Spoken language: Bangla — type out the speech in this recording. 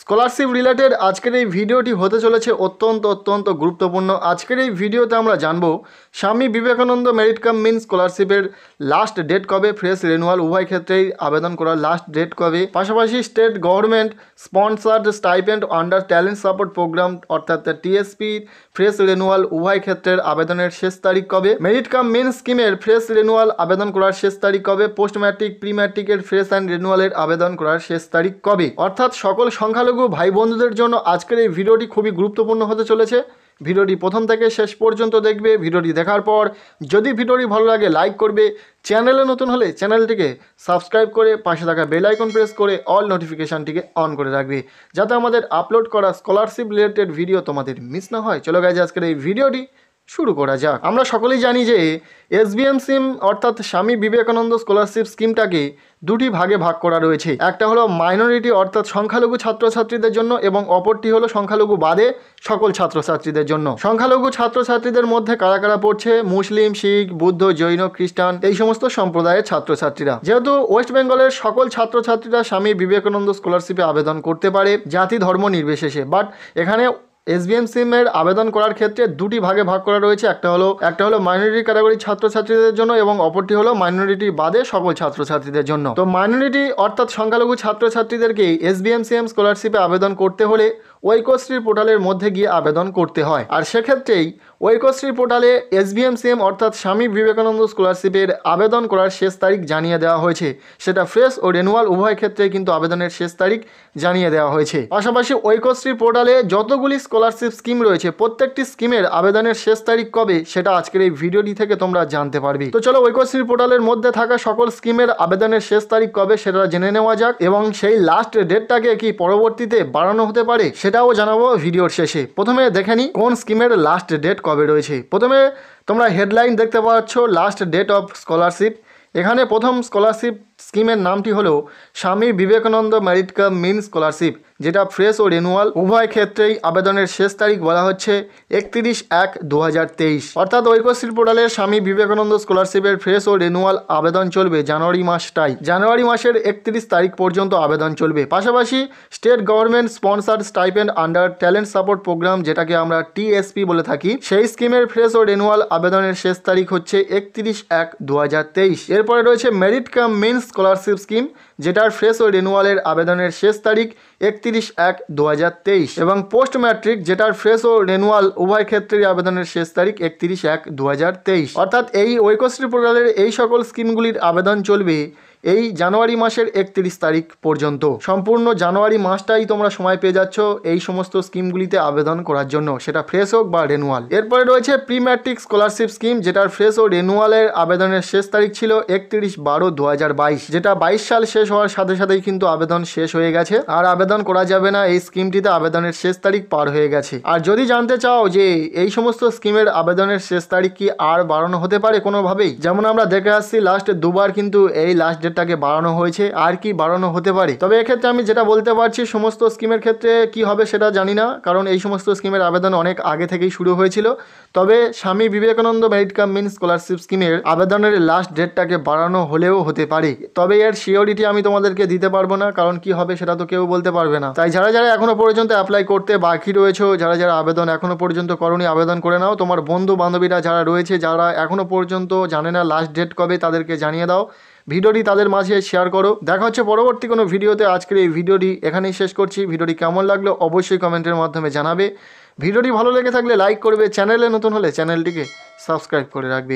স্কলারশিপ রিলেটেড আজকের এই ভিডিওটি হতে চলেছে অত্যন্ত অত্যন্ত গুরুত্বপূর্ণ। আজকের এই ভিডিওতে আমরা জানব স্বামী বিবেকানন্দ মেরিট কাম মিন স্কলারশিপের লাস্ট ডেট কবে? ফ্রেশ রেনুয়াল উভয় ক্ষেত্রেই আবেদন করার লাস্ট ডেট কবে? পাশাপাশি state government sponsored stipend under talent support programme অর্থাৎ টিএসপি ফ্রেশ রেনুয়াল উভয় ক্ষেত্রের আবেদনের শেষ তারিখ কবে? মেরিট কাম মেন স্কিমের ফ্রেশ রেনুয়াল আবেদন করার শেষ তারিখ কবে? পোস্ট ম্যাট্রিক প্রি ম্যাট্রিকের ফ্রেশ অ্যান্ড রেনুয়ালের আবেদন করার শেষ তারিখ কবে? অর্থাৎ সকল সংখ্যালঘু ভাই বন্ধুদের জন্য আজকের এই ভিডিওটি খুবই গুরুত্বপূর্ণ হতে চলেছে। ভিডিওটি প্রথম থেকে শেষ পর্যন্ত দেখবে। ভিডিওটি দেখার পর যদি ভিডিওটি ভালো লাগে, লাইক করবে। চ্যানেলে নতুন হলে চ্যানেলটিকে সাবস্ক্রাইব করে পাশে থাকা বেল আইকন প্রেস করে অল নোটিফিকেশানটিকে অন করে রাখবে। যাতে আমাদের আপলোড করা স্কলারশিপ রিলেটেড ভিডিও তোমাদের মিস না হয়। চলো গাইজ আজকের এই ভিডিওটি শুরু করা যাক। আমরা সকলেই জানি যে এসবিএম সিম অর্থাৎ স্বামী বিবেকানন্দ স্কলারশিপ স্কিমটাকে দুটি ভাগে ভাগ করা রয়েছে। একটা হলো মাইনরিটি অর্থাৎ সংখ্যালঘু ছাত্রছাত্রীদের জন্য এবং অপরটি হলো সংখ্যালঘু বাদে সকল ছাত্রছাত্রীদের জন্য। সংখ্যালঘু ছাত্রছাত্রীদের মধ্যে কারা কারা পড়ছে? মুসলিম, শিখ, বুদ্ধ, জৈন, খ্রিস্টান এই সমস্ত সম্প্রদায়ের ছাত্রছাত্রীরা। যেহেতু ওয়েস্ট বেঙ্গলের সকল ছাত্রছাত্রীরা স্বামী বিবেকানন্দ স্কলারশিপে আবেদন করতে পারে জাতি ধর্ম নির্বিশেষে, বাট এখানে এসবিএম সিমের আবেদন করার ক্ষেত্রে দুটি ভাগে ভাগ করা রয়েছে। একটা হলো একটা হলো মাইনরিটি ক্যাটাগরি ছাত্রছাত্রীদের জন্য এবং অপরটি হলো মাইনরিটি বাদে সকল ছাত্রছাত্রীদের জন্য। তো মাইনরিটি অর্থাৎ সংখ্যালঘু ছাত্রছাত্রীদেরকে এসবিএম সিএম স্কলারশিপে আবেদন করতে হলে ঐকশ্রী পোর্টালের মধ্যে গিয়ে আবেদন করতে হয়। আর সেক্ষেত্রেই ঐকশ্রী পোর্টালে এস এসবিএম সিএম অর্থাৎ স্বামী বিবেকানন্দ স্কলারশিপের আবেদন করার শেষ তারিখ জানিয়ে দেওয়া হয়েছে। সেটা ফ্রেশ ও রেনুয়াল উভয় ক্ষেত্রে কিন্তু আবেদনের শেষ তারিখ জানিয়ে দেওয়া হয়েছে। পাশাপাশি ঐকশ্রী পোর্টালে যতগুলি স্কলারশিপ স্কিম রয়েছে, প্রত্যেকটি স্কিমের আবেদনের শেষ তারিখ কবে, সেটা আজকের এই ভিডিওটি থেকে তোমরা জানতে পারবে। তো চলো ঐকশ্রী পোর্টালের মধ্যে থাকা সকল স্কিমের আবেদনের শেষ তারিখ কবে, সেটা জেনে নেওয়া যাক এবং সেই লাস্ট ডেটটাকে কি পরবর্তীতে বাড়ানো হতে পারে সেটাও জানাব ভিডিওর শেষে। প্রথমে দেখে নিই কোন স্কিমের লাস্ট ডেট কবে রয়েছে। প্রথমে তোমরা হেডলাইন দেখতে পাচ্ছ লাস্ট ডেট অফ স্কলারশিপ এখানে প্রথম স্কলারশিপ স্কিমের নামটি হলো Swami Vivekananda merit cum mean scholarship, যেটা ফ্রেশ ও রেনুয়াল উভয় ক্ষেত্রেই আবেদনের শেষ তারিখ বলা হচ্ছে একত্রিশ এক দু অর্থাৎ ঐক্যশ্রী পোর্টালের স্বামী বিবেকানন্দ স্কলারশিপের ফ্রেশ ও রেনুয়াল আবেদন চলবে জানুয়ারি মাসটাই। জানুয়ারি মাসের একত্রিশ তারিখ পর্যন্ত আবেদন চলবে। পাশাপাশি state government sponsored stipend under talent support programme, যেটাকে আমরা টিএসপি বলে থাকি, সেই স্কিমের ফ্রেশ ও রেনুয়াল আবেদনের শেষ তারিখ হচ্ছে একত্রিশ এক দু এরপরে রয়েছে merit cum mean scholarship scheme যেটার ফ্রেশ ও রেনুয়ালের আবেদনের শেষ তারিখ একত্রিশ এক দু এবং পোস্ট ম্যাট্রিক যেটার ফ্রেশ ও রেনুয়াল উভয় ক্ষেত্রেই আবেদনের শেষ তারিখ একত্রিশ এক দু অর্থাৎ এই ঐকশ্রী পোর্টালের এই সকল স্কিমগুলির আবেদন চলবে এই জানুয়ারি মাসের একত্রিশ তারিখ পর্যন্ত। সম্পূর্ণ জানুয়ারি মাসটাই তোমরা সময় পেয়ে যাচ্ছ এই সমস্ত স্কিমগুলিতে আবেদন করার জন্য, সেটা ফ্রেশ হোক বা রেনুয়াল এরপরে রয়েছে প্রি ম্যাট্রিক স্কলারশিপ স্কিম যেটার ফ্রেশ ও রেনুয়ালের আবেদনের শেষ তারিখ ছিল একত্রিশ বারো দু যেটা বাইশ সাল শেষ হওয়ার সাথে সাথেই কিন্তু আবেদন শেষ হয়ে গেছে। আর আবেদন করা যাবে না, এই স্কিমটিতে আবেদনের শেষ তারিখ পার হয়ে গেছে। আর যদি জানতে চাও যে এই সমস্ত স্কিমের আবেদনের শেষ তারিখ কি আর বাড়ানো হতে পারে কোনোভাবেই, যেমন আমরা দেখে আসছি লাস্ট দুবার কিন্তু এই লাস্ট ডেটটাকে বাড়ানো হয়েছে, আর কি বাড়ানো হতে পারে। তবে এক্ষেত্রে আমি যেটা বলতে পারছি, সমস্ত স্কিমের ক্ষেত্রে কি হবে সেটা জানি না, কারণ এই সমস্ত স্কিমের আবেদন অনেক আগে থেকেই শুরু হয়েছিল। তবে Swami Vivekananda merit cum mean scholarship স্কিমের আবেদনের লাস্ট ডেটটাকে বাড়ানো হলেও হতে পারে। তবে এর শিওরিটি আমি তোমাদেরকে দিতে পারব না, কারণ কি হবে সেটা তো কেউ বলতে পারবে না। তাই যারা যারা এখনও পর্যন্ত অ্যাপ্লাই করতে বাকি রয়েছে, যারা যারা আবেদন এখনও পর্যন্ত করনি, আবেদন করে নাও। তোমার বন্ধু বান্ধবীরা যারা রয়েছে, যারা এখনও পর্যন্ত জানে না লাস্ট ডেট কবে, তাদেরকে জানিয়ে দাও। ভিডিওটি তাদের মাঝে শেয়ার করো। দেখা হচ্ছে পরবর্তী কোনো ভিডিওতে। আজকের এই ভিডিওটি এখানেই শেষ করছি। ভিডিওটি কেমন লাগল অবশ্যই কমেন্টের মাধ্যমে জানাবে। ভিডিওটি ভালো লেগে থাকলে লাইক করবে। চ্যানেলে নতুন হলে চ্যানেলটিকে সাবস্ক্রাইব করে রাখবে।